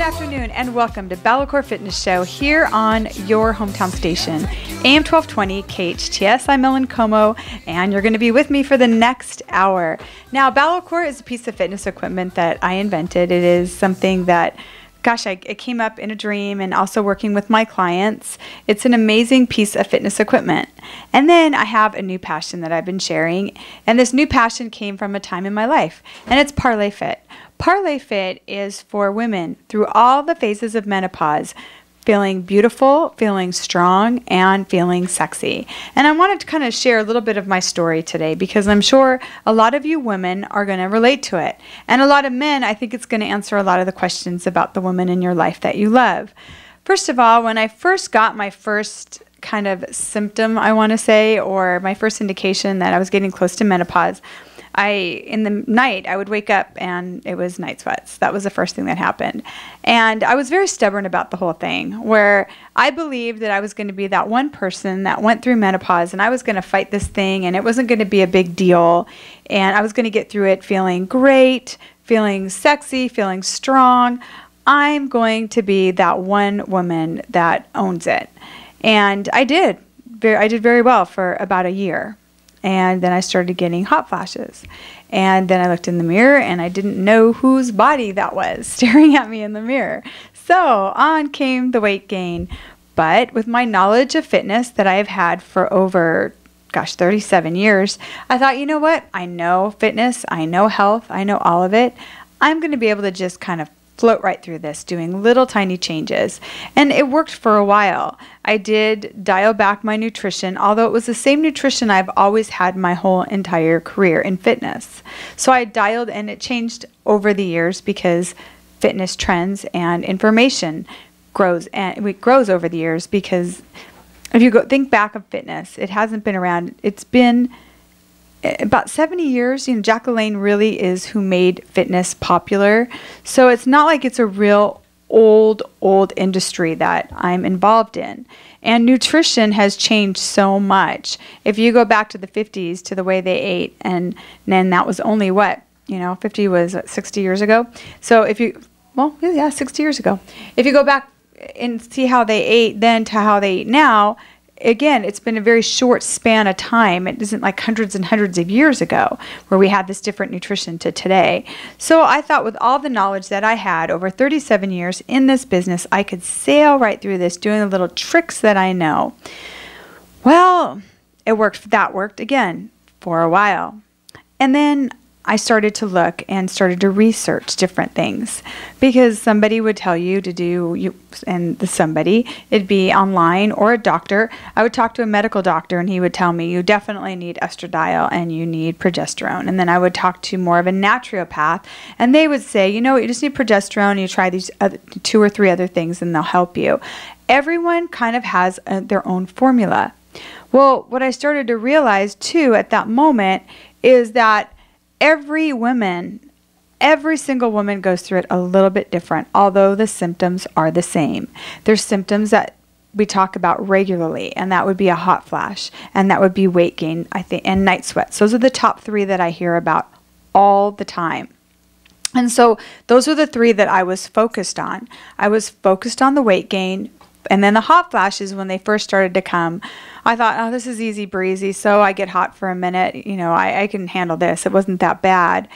Good afternoon and welcome to Balacore Fitness Show here on your hometown station, AM 1220 KHTS. I'm Ellen Como and you're going to be with me for the next hour. Now, Balacore is a piece of fitness equipment that I invented. It is something that gosh, I, it came up in a dream and also working with my clients. It's an amazing piece of fitness equipment. And then I have a new passion that I've been sharing. And this new passion came from a time in my life, and it's Parlay Fit. Parlay Fit is for women through all the phases of menopause feeling beautiful, feeling strong, and feeling sexy. And I wanted to kind of share a little bit of my story today because I'm sure a lot of you women are going to relate to it. And a lot of men, I think it's going to answer a lot of the questions about the woman in your life that you love. First of all, when I first got my first kind of symptom, I want to say, or my first indication that I was getting close to menopause, I in the night I would wake up and it was night sweats. That was the first thing that happened. And I was very stubborn about the whole thing where I believed that I was going to be that one person that went through menopause and I was going to fight this thing and it wasn't going to be a big deal and I was going to get through it feeling great, feeling sexy, feeling strong. I'm going to be that one woman that owns it. And I did. I did very well for about a year. And then I started getting hot flashes. And then I looked in the mirror and I didn't know whose body that was staring at me in the mirror. So on came the weight gain. But with my knowledge of fitness that I have had for over, gosh, 37 years, I thought, you know what? I know fitness, I know health, I know all of it. I'm going to be able to just kind of float right through this, doing little tiny changes. And it worked for a while. I did dial back my nutrition, although it was the same nutrition I've always had my whole entire career in fitness. So I dialed and it changed over the years because fitness trends and information grows and it grows over the years because if you go think back of fitness, it hasn't been around. It's been about 70 years, you know, Jack LaLanne really is who made fitness popular. So it's not like it's a real old, old industry that I'm involved in. And nutrition has changed so much. If you go back to the 50s to the way they ate, and then that was only what, you know, 50 was 60 years ago. So if you, well, yeah, 60 years ago. If you go back and see how they ate then to how they eat now, again, it's been a very short span of time. It isn't like hundreds and hundreds of years ago where we had this different nutrition to today. So I thought with all the knowledge that I had over 37 years in this business, I could sail right through this doing the little tricks that I know. Well, it worked. That worked again for a while. And then I started to look and started to research different things because somebody would tell you to do you and the somebody it'd be online or a doctor. I would talk to a medical doctor and he would tell me you definitely need estradiol and you need progesterone. And then I would talk to more of a naturopath and they would say, you know, you just need progesterone. You try these other, two or three other things and they'll help you. Everyone kind of has a, uh, their own formula. Well, what I started to realize too at that moment is that every woman, every single woman goes through it a little bit different, although the symptoms are the same. There's symptoms that we talk about regularly, and that would be a hot flash, and that would be weight gain, I think, and night sweats. Those are the top three that I hear about all the time. And so those are the three that I was focused on. I was focused on the weight gain, and then the hot flashes when they first started to come I thought, oh, this is easy breezy. So I get hot for a minute. You know, I, I can handle this. It wasn't that bad.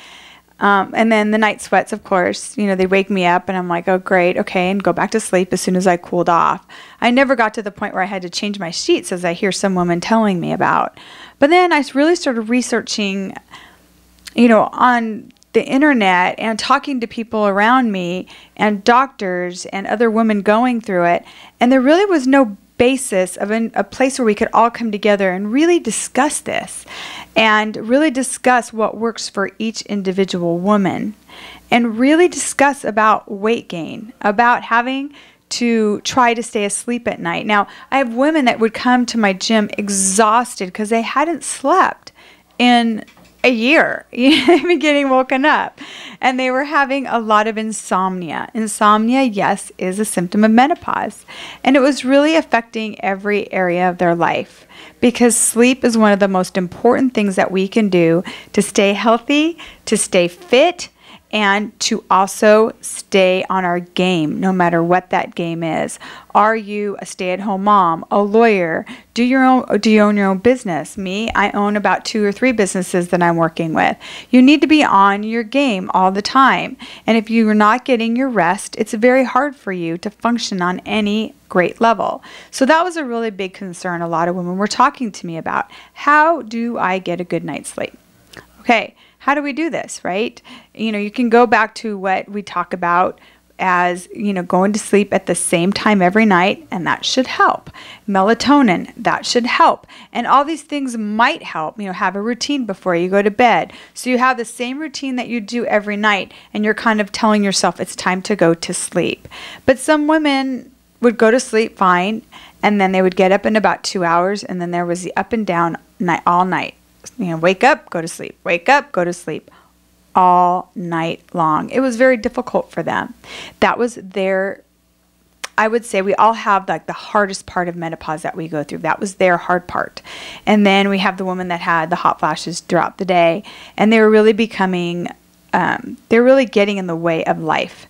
Um, and then the night sweats, of course, you know, they wake me up and I'm like, oh, great, okay, and go back to sleep as soon as I cooled off. I never got to the point where I had to change my sheets, as I hear some women telling me about. But then I really started researching, you know, on the internet and talking to people around me and doctors and other women going through it. And there really was no basis of an, a place where we could all come together and really discuss this and really discuss what works for each individual woman and really discuss about weight gain, about having to try to stay asleep at night. Now, I have women that would come to my gym exhausted because they hadn't slept in a year, getting woken up. And they were having a lot of insomnia. Insomnia, yes, is a symptom of menopause. And it was really affecting every area of their life because sleep is one of the most important things that we can do to stay healthy, to stay fit, and to also stay on our game, no matter what that game is. Are you a stay-at-home mom, a lawyer? Do your own do you own your own business? Me, I own about two or three businesses that I'm working with. You need to be on your game all the time. And if you're not getting your rest, it's very hard for you to function on any great level. So that was a really big concern a lot of women were talking to me about. How do I get a good night's sleep? Okay, how do we do this, right? You know, you can go back to what we talk about as you know going to sleep at the same time every night and that should help. Melatonin that should help. And all these things might help you know have a routine before you go to bed. So you have the same routine that you do every night and you're kind of telling yourself it's time to go to sleep. But some women would go to sleep fine and then they would get up in about 2 hours and then there was the up and down night all night you know, wake up, go to sleep, wake up, go to sleep all night long. It was very difficult for them. That was their I would say we all have like the hardest part of menopause that we go through. That was their hard part. And then we have the woman that had the hot flashes throughout the day and they were really becoming um, they're really getting in the way of life.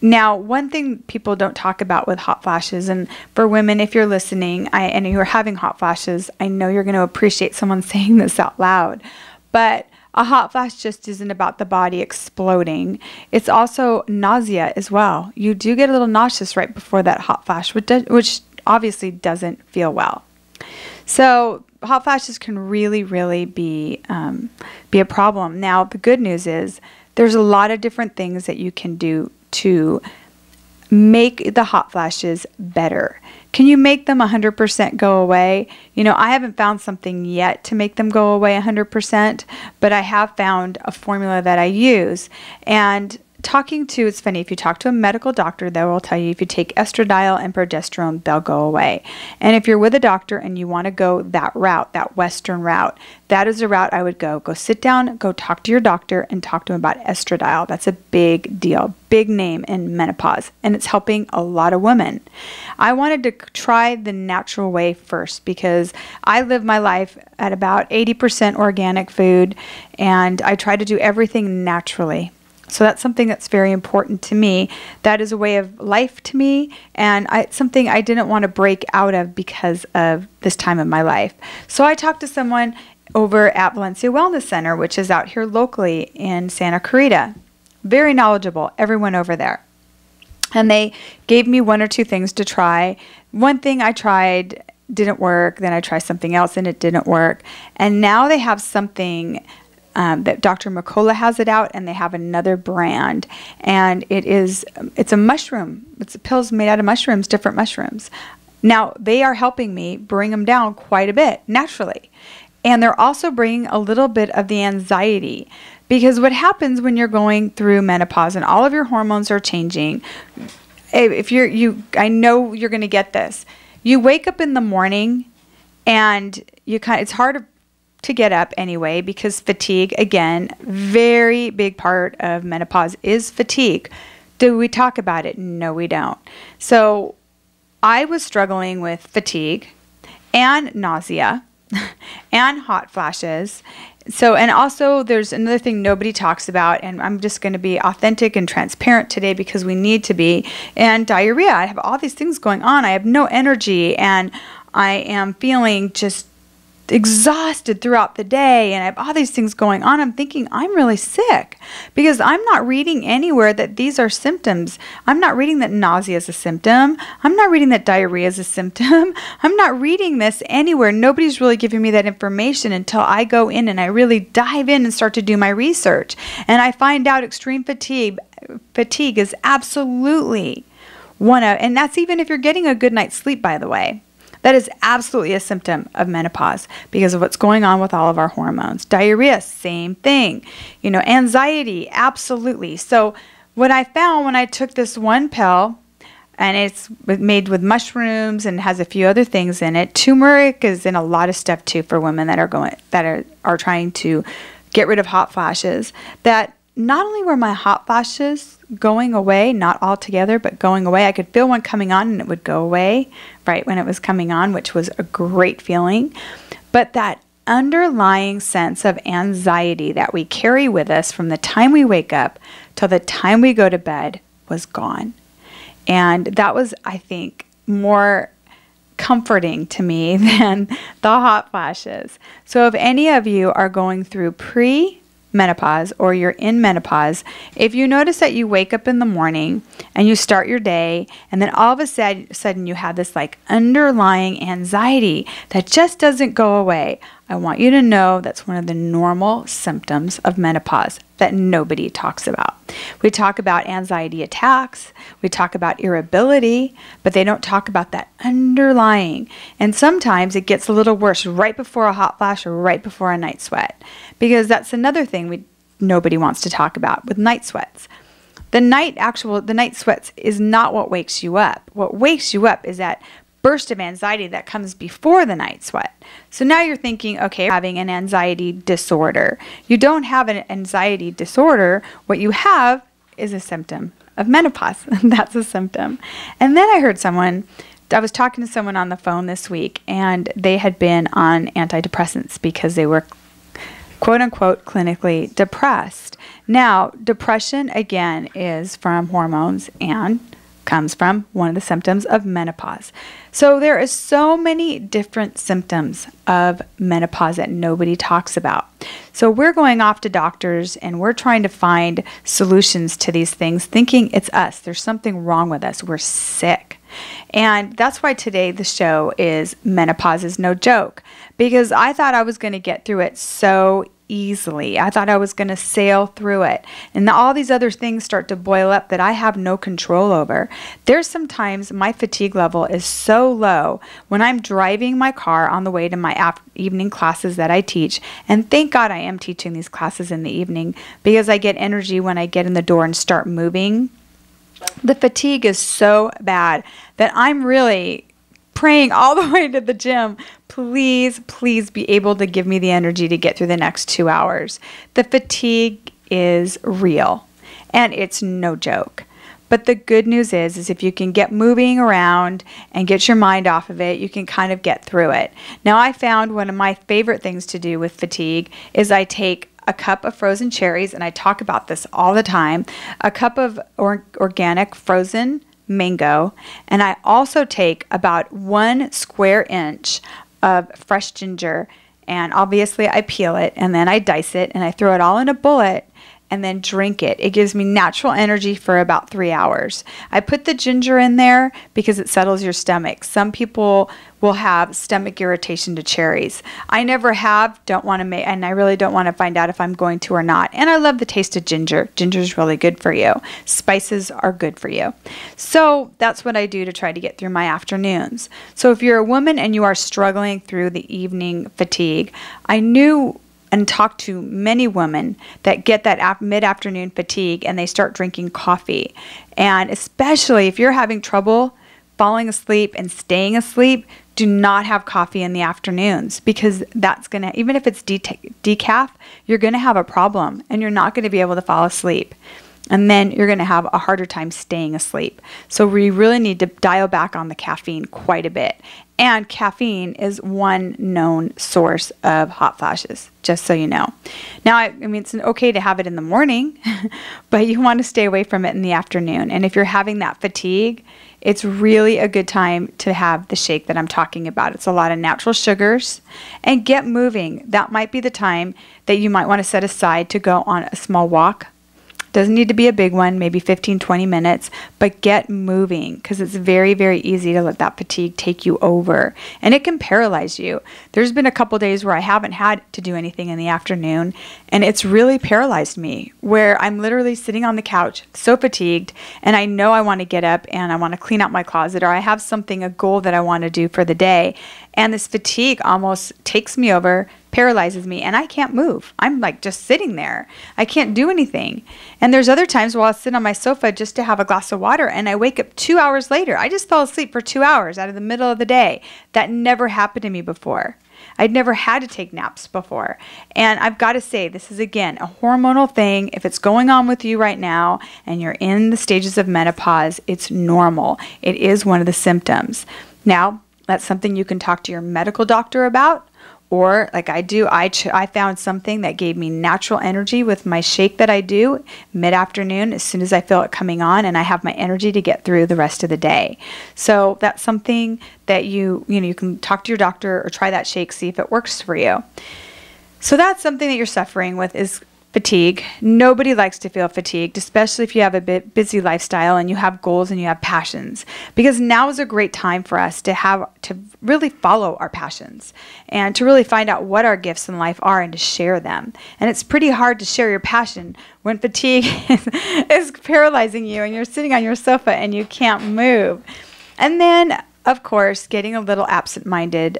Now, one thing people don't talk about with hot flashes, and for women, if you're listening I, and you're having hot flashes, I know you're going to appreciate someone saying this out loud. But a hot flash just isn't about the body exploding. It's also nausea as well. You do get a little nauseous right before that hot flash, which, which obviously doesn't feel well. So hot flashes can really, really be um, be a problem. Now the good news is there's a lot of different things that you can do to make the hot flashes better. Can you make them 100% go away? You know, I haven't found something yet to make them go away 100%, but I have found a formula that I use. And talking to, it's funny, if you talk to a medical doctor, they will tell you if you take estradiol and progesterone, they'll go away. And if you're with a doctor and you want to go that route, that Western route, that is a route I would go. Go sit down, go talk to your doctor, and talk to him about estradiol. That's a big deal, big name in menopause, and it's helping a lot of women. I wanted to try the natural way first because I live my life at about 80% organic food, and I try to do everything naturally. So that's something that's very important to me. That is a way of life to me, and I, something I didn't want to break out of because of this time of my life. So I talked to someone over at Valencia Wellness Center, which is out here locally in Santa Clarita. Very knowledgeable, everyone over there. And they gave me one or two things to try. One thing I tried didn't work, then I tried something else and it didn't work. And now they have something um, that Dr. McCullough has it out, and they have another brand, and it is it's a mushroom. It's pills made out of mushrooms, different mushrooms. Now they are helping me bring them down quite a bit naturally, and they're also bringing a little bit of the anxiety because what happens when you're going through menopause and all of your hormones are changing. If you're you, I know you're going to get this. You wake up in the morning, and you kind. Of, it's hard to to get up anyway because fatigue, again, very big part of menopause is fatigue. Do we talk about it? No, we don't. So I was struggling with fatigue and nausea and hot flashes. So, and also there's another thing nobody talks about, and I'm just going to be authentic and transparent today because we need to be. And diarrhea. I have all these things going on. I have no energy, and I am feeling just exhausted throughout the day and I have all these things going on, I'm thinking I'm really sick because I'm not reading anywhere that these are symptoms. I'm not reading that nausea is a symptom. I'm not reading that diarrhea is a symptom. I'm not reading this anywhere. Nobody's really giving me that information until I go in and I really dive in and start to do my research. And I find out extreme fatigue fatigue is absolutely one of and that's even if you're getting a good night's sleep by the way. That is absolutely a symptom of menopause because of what's going on with all of our hormones. Diarrhea, same thing. You know, anxiety, absolutely. So, what I found when I took this one pill, and it's made with mushrooms and has a few other things in it. Turmeric is in a lot of stuff too for women that are going that are are trying to get rid of hot flashes. That not only were my hot flashes going away, not altogether, but going away, I could feel one coming on and it would go away right when it was coming on, which was a great feeling. But that underlying sense of anxiety that we carry with us from the time we wake up till the time we go to bed was gone. And that was, I think, more comforting to me than the hot flashes. So, if any of you are going through pre menopause or you're in menopause, if you notice that you wake up in the morning and you start your day, and then all of a sudden you have this like underlying anxiety that just doesn't go away, I want you to know that's one of the normal symptoms of menopause that nobody talks about. We talk about anxiety attacks, we talk about irritability, but they don't talk about that underlying. And sometimes it gets a little worse right before a hot flash or right before a night sweat, because that's another thing we nobody wants to talk about with night sweats. The night actual the night sweats is not what wakes you up. What wakes you up is that burst of anxiety that comes before the night sweat. So now you're thinking, okay, having an anxiety disorder. You don't have an anxiety disorder. What you have is a symptom of menopause. That's a symptom. And then I heard someone, I was talking to someone on the phone this week, and they had been on antidepressants because they were quote unquote clinically depressed. Now, depression again is from hormones and comes from one of the symptoms of menopause. So there is so many different symptoms of menopause that nobody talks about. So we're going off to doctors and we're trying to find solutions to these things thinking it's us. There's something wrong with us. We're sick. And that's why today the show is Menopause is No Joke because I thought I was going to get through it so easily. I thought I was going to sail through it. And all these other things start to boil up that I have no control over. There's sometimes my fatigue level is so low when I'm driving my car on the way to my evening classes that I teach. And thank God I am teaching these classes in the evening because I get energy when I get in the door and start moving. The fatigue is so bad that I'm really praying all the way to the gym, please, please be able to give me the energy to get through the next two hours. The fatigue is real and it's no joke. But the good news is, is if you can get moving around and get your mind off of it, you can kind of get through it. Now, I found one of my favorite things to do with fatigue is I take a cup of frozen cherries, and I talk about this all the time, a cup of or- organic frozen mango, and I also take about one square inch of fresh ginger. And obviously, I peel it and then I dice it and I throw it all in a bullet and then drink it. It gives me natural energy for about three hours. I put the ginger in there because it settles your stomach. Some people will have stomach irritation to cherries. I never have, don't want to make, and I really don't want to find out if I'm going to or not. And I love the taste of ginger. Ginger is really good for you. Spices are good for you. So that's what I do to try to get through my afternoons. So if you're a woman and you are struggling through the evening fatigue, I knew and talk to many women that get that mid afternoon fatigue and they start drinking coffee. And especially if you're having trouble falling asleep and staying asleep, do not have coffee in the afternoons because that's going to, even if it's decaf, you're going to have a problem and you're not going to be able to fall asleep and then you're going to have a harder time staying asleep. So we really need to dial back on the caffeine quite a bit. And caffeine is one known source of hot flashes, just so you know. Now, I, mean, it's okay to have it in the morning, but you want to stay away from it in the afternoon. And if you're having that fatigue, it's really a good time to have the shake that I'm talking about. It's a lot of natural sugars and get moving. That might be the time that you might want to set aside to go on a small walk doesn't need to be a big one, maybe 15, 20 minutes, but get moving because it's very, very easy to let that fatigue take you over and it can paralyze you. There's been a couple days where I haven't had to do anything in the afternoon and it's really paralyzed me where I'm literally sitting on the couch, so fatigued, and I know I want to get up and I want to clean out my closet or I have something, a goal that I want to do for the day. And this fatigue almost takes me over, paralyzes me, and I can't move. I'm like just sitting there. I can't do anything. And there's other times where I'll sit on my sofa just to have a glass of water and I wake up two hours later. I just fell asleep for two hours out of the middle of the day. That never happened to me before. I'd never had to take naps before. And I've got to say, this is again a hormonal thing. If it's going on with you right now and you're in the stages of menopause, it's normal. It is one of the symptoms. Now, that's something you can talk to your medical doctor about, Or, like I do, I, ch- I found something that gave me natural energy with my shake that I do mid afternoon as soon as I feel it coming on, and I have my energy to get through the rest of the day. So, that's something that you, you know, you can talk to your doctor or try that shake, see if it works for you. So, that's something that you're suffering with is fatigue. Nobody likes to feel fatigued, especially if you have a bit busy lifestyle and you have goals and you have passions. Because now is a great time for us to have to really follow our passions and to really find out what our gifts in life are and to share them. And it's pretty hard to share your passion when fatigue is, is paralyzing you and you're sitting on your sofa and you can't move. And then of course, getting a little absent minded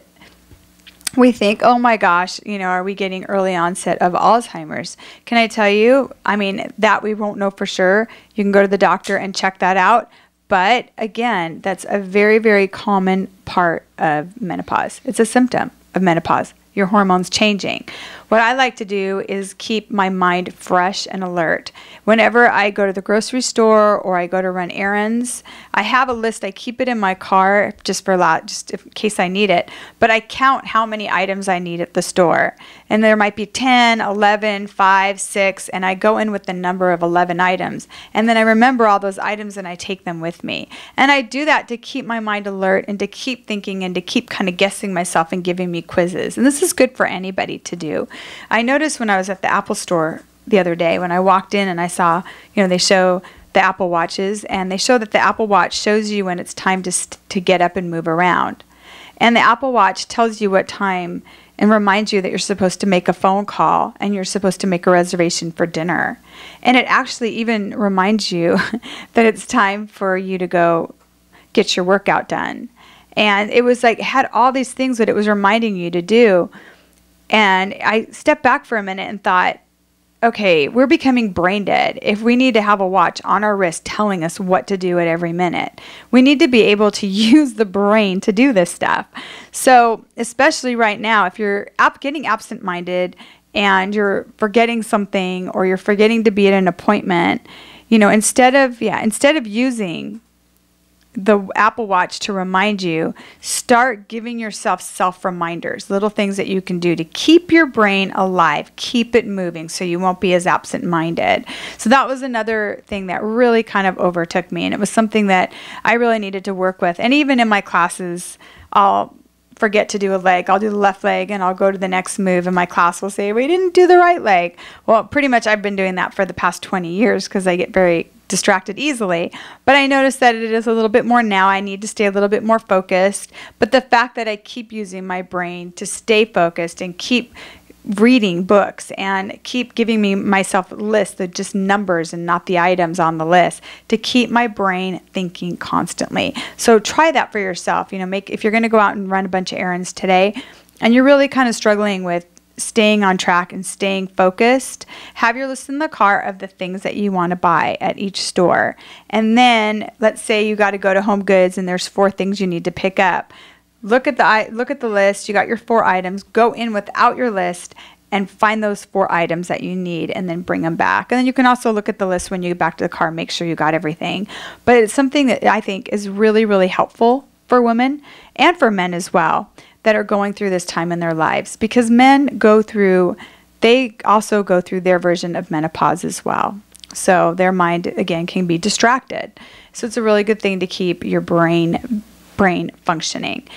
we think, oh my gosh, you know, are we getting early onset of Alzheimer's? Can I tell you? I mean, that we won't know for sure. You can go to the doctor and check that out. But again, that's a very, very common part of menopause. It's a symptom of menopause your hormones changing. What I like to do is keep my mind fresh and alert. Whenever I go to the grocery store or I go to run errands, I have a list. I keep it in my car just for a lot, just in case I need it. But I count how many items I need at the store. And there might be 10, 11, 5, 6, and I go in with the number of 11 items. And then I remember all those items and I take them with me. And I do that to keep my mind alert and to keep thinking and to keep kind of guessing myself and giving me quizzes. And this is good for anybody to do. I noticed when I was at the Apple store the other day when I walked in and I saw, you know, they show the Apple Watches and they show that the Apple Watch shows you when it's time to to get up and move around. And the Apple Watch tells you what time and reminds you that you're supposed to make a phone call and you're supposed to make a reservation for dinner. And it actually even reminds you that it's time for you to go get your workout done. And it was like had all these things that it was reminding you to do. And I stepped back for a minute and thought, okay, we're becoming brain dead if we need to have a watch on our wrist telling us what to do at every minute. We need to be able to use the brain to do this stuff. So, especially right now, if you're getting absent minded and you're forgetting something or you're forgetting to be at an appointment, you know, instead of, yeah, instead of using the Apple Watch to remind you, start giving yourself self reminders, little things that you can do to keep your brain alive, keep it moving so you won't be as absent minded. So that was another thing that really kind of overtook me. And it was something that I really needed to work with. And even in my classes, I'll forget to do a leg. I'll do the left leg and I'll go to the next move, and my class will say, We didn't do the right leg. Well, pretty much I've been doing that for the past 20 years because I get very distracted easily. But I noticed that it is a little bit more now. I need to stay a little bit more focused. But the fact that I keep using my brain to stay focused and keep reading books and keep giving me myself lists of just numbers and not the items on the list to keep my brain thinking constantly. So try that for yourself. You know, make if you're going to go out and run a bunch of errands today and you're really kind of struggling with staying on track and staying focused, have your list in the car of the things that you want to buy at each store. And then let's say you got to go to Home Goods and there's four things you need to pick up. Look at the look at the list. You got your four items. Go in without your list and find those four items that you need and then bring them back. And then you can also look at the list when you get back to the car, make sure you got everything. But it's something that I think is really really helpful for women and for men as well that are going through this time in their lives because men go through they also go through their version of menopause as well. So their mind again can be distracted. So it's a really good thing to keep your brain brain functioning.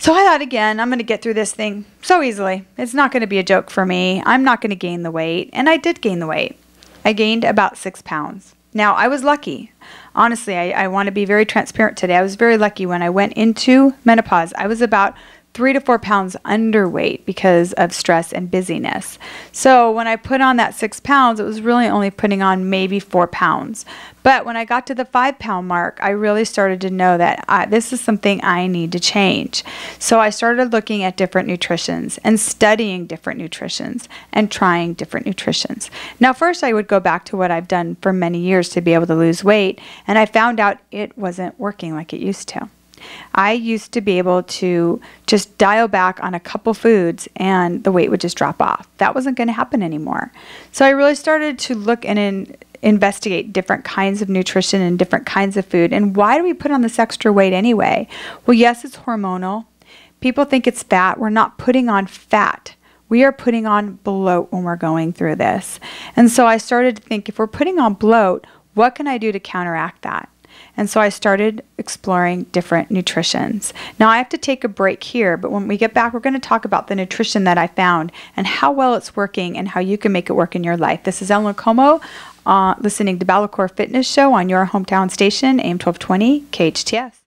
So I thought again, I'm going to get through this thing so easily. It's not going to be a joke for me. I'm not going to gain the weight, and I did gain the weight. I gained about 6 pounds. Now, I was lucky. Honestly, I, I want to be very transparent today. I was very lucky when I went into menopause. I was about three to four pounds underweight because of stress and busyness. So when I put on that six pounds, it was really only putting on maybe four pounds. But when I got to the five pound mark, I really started to know that I, this is something I need to change. So I started looking at different nutritions and studying different nutritions and trying different nutritions. Now, first, I would go back to what I've done for many years to be able to lose weight, and I found out it wasn't working like it used to. I used to be able to just dial back on a couple foods and the weight would just drop off. That wasn't going to happen anymore. So I really started to look and in, investigate different kinds of nutrition and different kinds of food. And why do we put on this extra weight anyway? Well, yes, it's hormonal. People think it's fat. We're not putting on fat. We are putting on bloat when we're going through this. And so I started to think if we're putting on bloat, what can I do to counteract that? And so I started exploring different nutritions. Now I have to take a break here, but when we get back, we're going to talk about the nutrition that I found and how well it's working and how you can make it work in your life. This is Ellen Como, uh, listening to Balacore Fitness Show on your hometown station, AM 1220 KHTS.